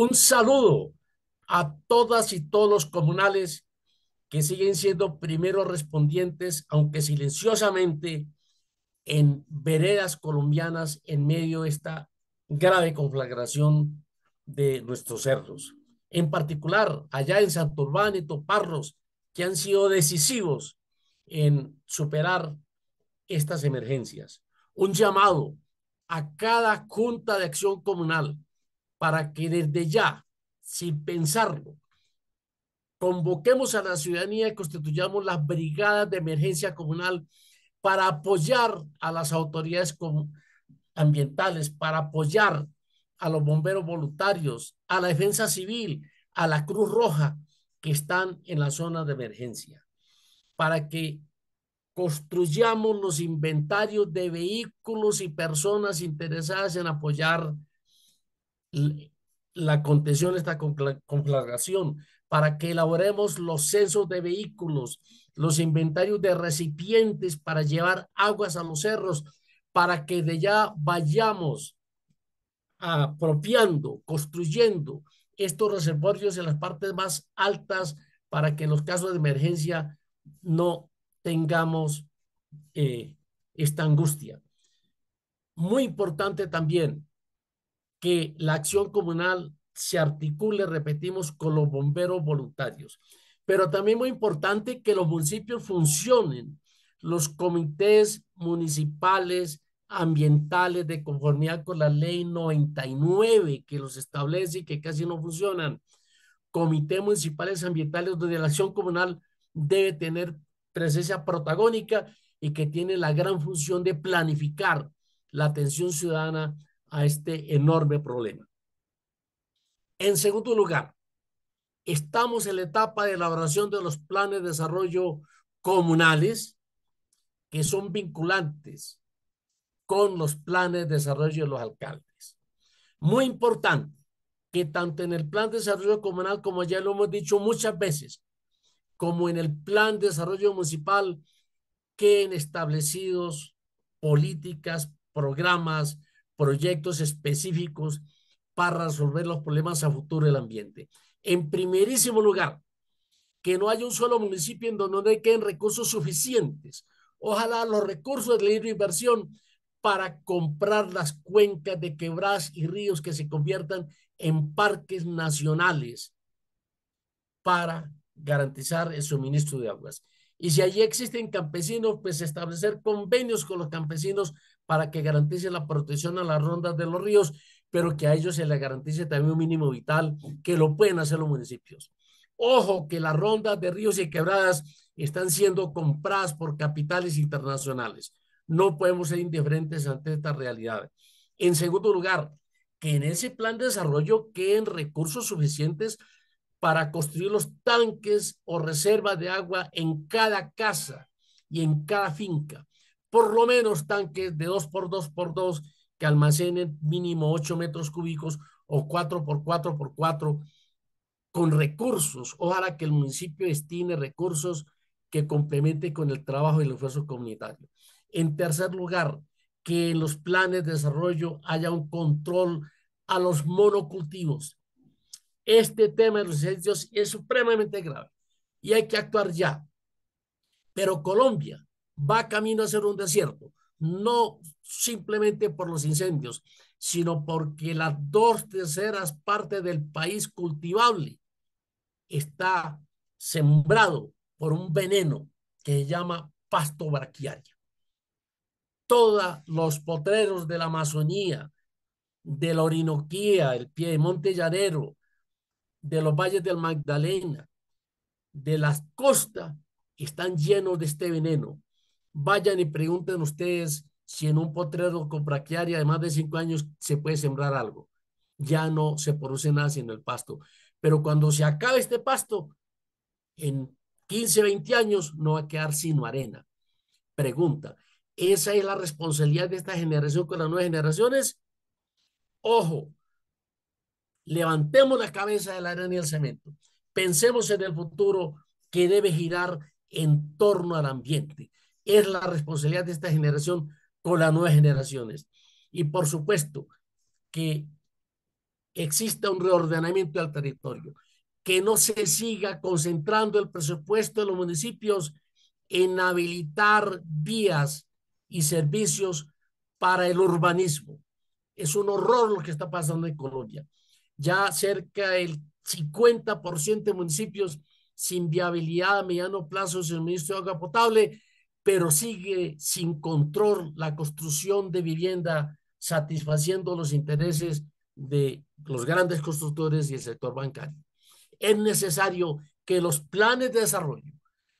Un saludo a todas y todos los comunales que siguen siendo primeros respondientes, aunque silenciosamente, en veredas colombianas en medio de esta grave conflagración de nuestros cerros. En particular, allá en Santurbán y Toparros, que han sido decisivos en superar estas emergencias. Un llamado a cada junta de acción comunal para que desde ya, sin pensarlo, convoquemos a la ciudadanía y constituyamos las brigadas de emergencia comunal para apoyar a las autoridades ambientales, para apoyar a los bomberos voluntarios, a la defensa civil, a la Cruz Roja que están en la zona de emergencia, para que construyamos los inventarios de vehículos y personas interesadas en apoyar la contención esta conflagración, para que elaboremos los censos de vehículos, los inventarios de recipientes para llevar aguas a los cerros, para que de ya vayamos apropiando, construyendo estos reservorios en las partes más altas para que en los casos de emergencia no tengamos eh, esta angustia. Muy importante también que la acción comunal se articule, repetimos, con los bomberos voluntarios. Pero también muy importante que los municipios funcionen, los comités municipales ambientales de conformidad con la ley 99 que los establece y que casi no funcionan. Comités municipales ambientales donde la acción comunal debe tener presencia protagónica y que tiene la gran función de planificar la atención ciudadana a este enorme problema. En segundo lugar, estamos en la etapa de elaboración de los planes de desarrollo comunales que son vinculantes con los planes de desarrollo de los alcaldes. Muy importante que tanto en el plan de desarrollo comunal, como ya lo hemos dicho muchas veces, como en el plan de desarrollo municipal, queden establecidos políticas, programas, proyectos específicos para resolver los problemas a futuro del ambiente. En primerísimo lugar, que no haya un solo municipio en donde no queden recursos suficientes. Ojalá los recursos de libre inversión para comprar las cuencas de quebradas y ríos que se conviertan en parques nacionales para garantizar el suministro de aguas. Y si allí existen campesinos, pues establecer convenios con los campesinos para que garanticen la protección a las rondas de los ríos, pero que a ellos se les garantice también un mínimo vital, que lo pueden hacer los municipios. Ojo que las rondas de ríos y quebradas están siendo compradas por capitales internacionales. No podemos ser indiferentes ante esta realidad. En segundo lugar, que en ese plan de desarrollo queden recursos suficientes para construir los tanques o reservas de agua en cada casa y en cada finca. Por lo menos tanques de 2 por 2 por 2 que almacenen mínimo 8 metros cúbicos o 4 por 4 por 4 con recursos. Ojalá que el municipio destine recursos que complemente con el trabajo y el esfuerzo comunitario. En tercer lugar, que en los planes de desarrollo haya un control a los monocultivos este tema de los incendios es supremamente grave y hay que actuar ya. Pero Colombia va camino a ser un desierto, no simplemente por los incendios, sino porque las dos terceras partes del país cultivable está sembrado por un veneno que se llama pasto braquiaria. Todos los potreros de la Amazonía, de la Orinoquía, el Piedemonte Llanero, de los valles del Magdalena, de las costas, están llenos de este veneno. Vayan y pregunten ustedes si en un potrero con braquiaria de más de cinco años se puede sembrar algo. Ya no se produce nada sin el pasto. Pero cuando se acabe este pasto, en 15, 20 años no va a quedar sino arena. Pregunta, ¿esa es la responsabilidad de esta generación con las nuevas generaciones? Ojo, levantemos la cabeza de la arena y el cemento. Pensemos en el futuro que debe girar en torno al ambiente. Es la responsabilidad de esta generación con las nuevas generaciones. Y por supuesto que exista un reordenamiento del territorio, que no se siga concentrando el presupuesto de los municipios en habilitar vías y servicios para el urbanismo. Es un horror lo que está pasando en Colombia. Ya cerca del 50% de municipios sin viabilidad a mediano plazo el suministro de agua potable, pero sigue sin control la construcción de vivienda satisfaciendo los intereses de los grandes constructores y el sector bancario. Es necesario que los planes de desarrollo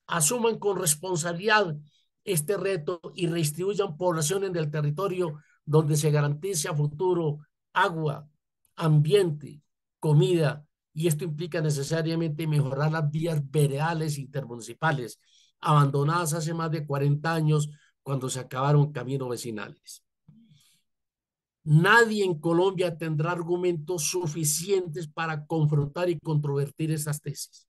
asuman con responsabilidad este reto y redistribuyan población en el territorio donde se garantice a futuro agua, ambiente, comida, y esto implica necesariamente mejorar las vías veredales intermunicipales, abandonadas hace más de 40 años cuando se acabaron caminos vecinales. Nadie en Colombia tendrá argumentos suficientes para confrontar y controvertir estas tesis.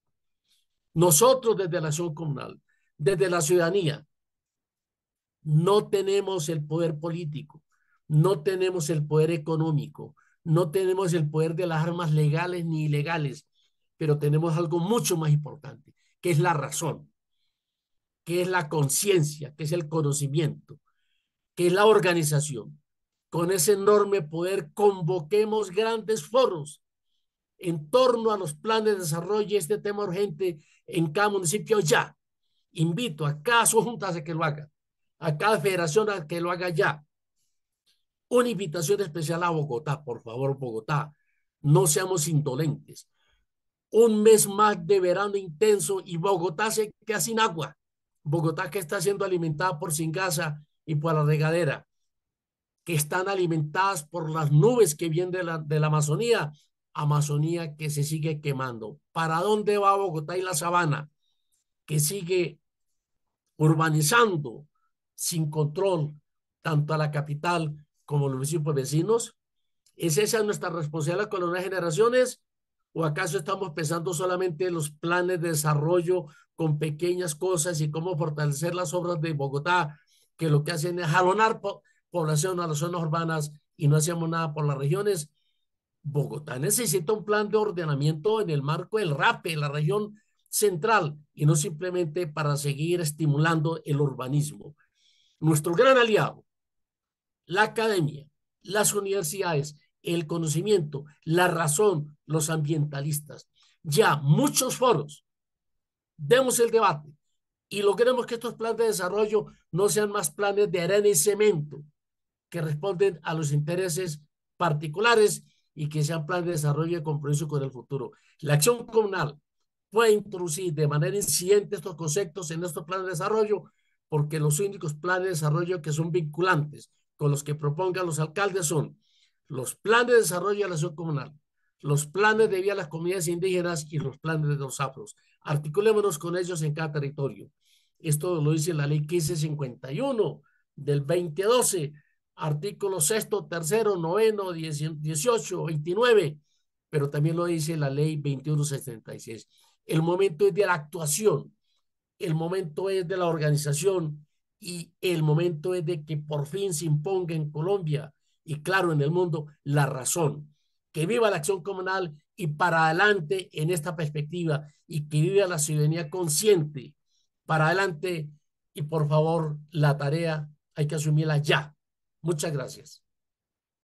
Nosotros desde la acción comunal, desde la ciudadanía, no tenemos el poder político, no tenemos el poder económico, no tenemos el poder de las armas legales ni ilegales, pero tenemos algo mucho más importante, que es la razón, que es la conciencia, que es el conocimiento, que es la organización. Con ese enorme poder convoquemos grandes foros en torno a los planes de desarrollo y este tema urgente en cada municipio ya. Invito a cada juntas a que lo haga, a cada federación a que lo haga ya una invitación especial a Bogotá, por favor, Bogotá. No seamos indolentes. Un mes más de verano intenso y Bogotá se queda sin agua. Bogotá que está siendo alimentada por Singasa y por la regadera, que están alimentadas por las nubes que vienen de la, de la Amazonía, Amazonía que se sigue quemando. ¿Para dónde va Bogotá y la sabana? Que sigue urbanizando sin control tanto a la capital como los municipios vecinos? ¿Es esa nuestra responsabilidad con las generaciones? ¿O acaso estamos pensando solamente en los planes de desarrollo con pequeñas cosas y cómo fortalecer las obras de Bogotá, que lo que hacen es jalonar población a las zonas urbanas y no hacemos nada por las regiones? Bogotá necesita un plan de ordenamiento en el marco del RAPE, la región central, y no simplemente para seguir estimulando el urbanismo. Nuestro gran aliado, la academia, las universidades, el conocimiento, la razón, los ambientalistas. Ya muchos foros. Demos el debate y logremos que estos planes de desarrollo no sean más planes de arena y cemento que responden a los intereses particulares y que sean planes de desarrollo y compromiso con el futuro. La acción comunal puede introducir de manera incidente estos conceptos en estos planes de desarrollo porque los únicos planes de desarrollo que son vinculantes con los que propongan los alcaldes son los planes de desarrollo de la ciudad comunal, los planes de vida a las comunidades indígenas y los planes de los afros. Articulémonos con ellos en cada territorio. Esto lo dice la ley 1551 del 2012, artículo sexto, tercero, noveno, 18, 29, pero también lo dice la ley 2176. El momento es de la actuación, el momento es de la organización, y el momento es de que por fin se imponga en Colombia y claro en el mundo la razón. Que viva la acción comunal y para adelante en esta perspectiva y que viva la ciudadanía consciente. Para adelante y por favor la tarea hay que asumirla ya. Muchas gracias.